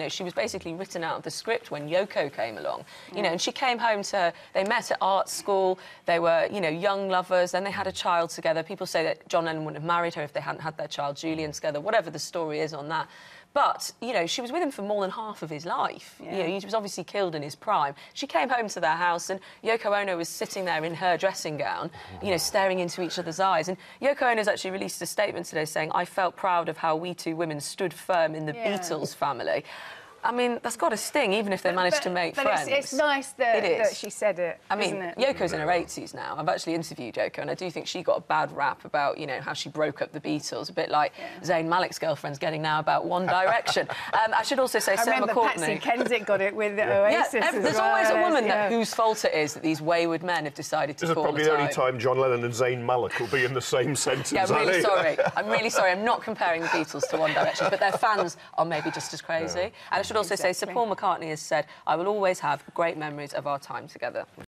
You know, she was basically written out of the script when Yoko came along. You know, and she came home to her, they met at art school, they were, you know, young lovers, then they had a child together. People say that John Lennon wouldn't have married her if they hadn't had their child Julian together, whatever the story is on that. But, you know, she was with him for more than half of his life. You know, he was obviously killed in his prime. She came home to their house and Yoko Ono was sitting there in her dressing gown, you know, staring into each other's eyes. And Yoko Ono's actually released a statement today saying, I felt proud of how we two women stood firm in the Yeah. Beatles family. I mean, that's got to sting, even if they managed to make but friends. It's, it's nice that, It is. that she said it. I mean, isn't it? Yoko's in her 80s now. I've actually interviewed Yoko, and I do think she got a bad rap about, you know, how she broke up the Beatles, a bit like Zayn Malik's girlfriend's getting now about One Direction. um, I should also say I Sarah remember McCartney. Patsy Kensit got it with Yeah, Oasis. ev- as there's well, always a woman yeah. that, whose fault it is that these wayward men have decided to This is probably the the only time. time John Lennon and Zayn Malik will be in the same sentence. Yeah, I'm I really think. sorry. I'm really sorry. I'm not comparing the Beatles to One Direction, but their fans are maybe just as crazy. And I should also say, Sir Paul McCartney has said, I will always have great memories of our time together.